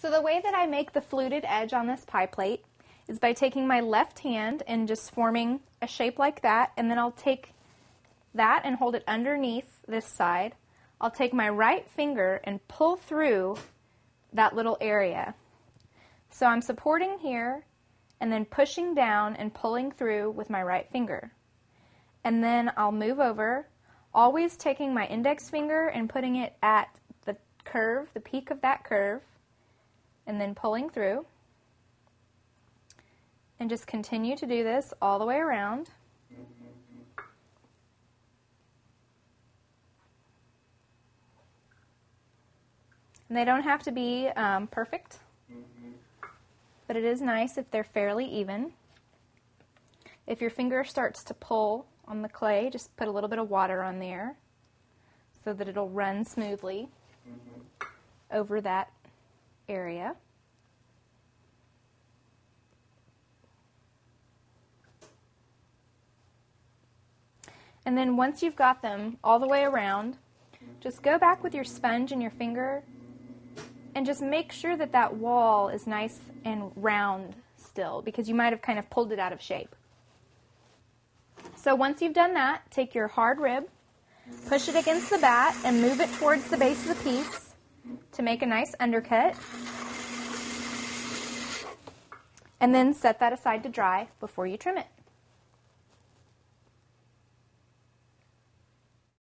So the way that I make the fluted edge on this pie plate is by taking my left hand and just forming a shape like that, and then I'll take that and hold it underneath this side. I'll take my right finger and pull through that little area. So I'm supporting here and then pushing down and pulling through with my right finger. And then I'll move over, always taking my index finger and putting it at the curve, the peak of that curve, and then pulling through. And just continue to do this all the way around. And they don't have to be um, perfect, but it is nice if they're fairly even. If your finger starts to pull on the clay, just put a little bit of water on there so that it'll run smoothly over that area. And then once you've got them all the way around, just go back with your sponge and your finger and just make sure that that wall is nice and round still because you might have kind of pulled it out of shape. So once you've done that, take your hard rib, push it against the bat, and move it towards the base of the piece to make a nice undercut. And then set that aside to dry before you trim it.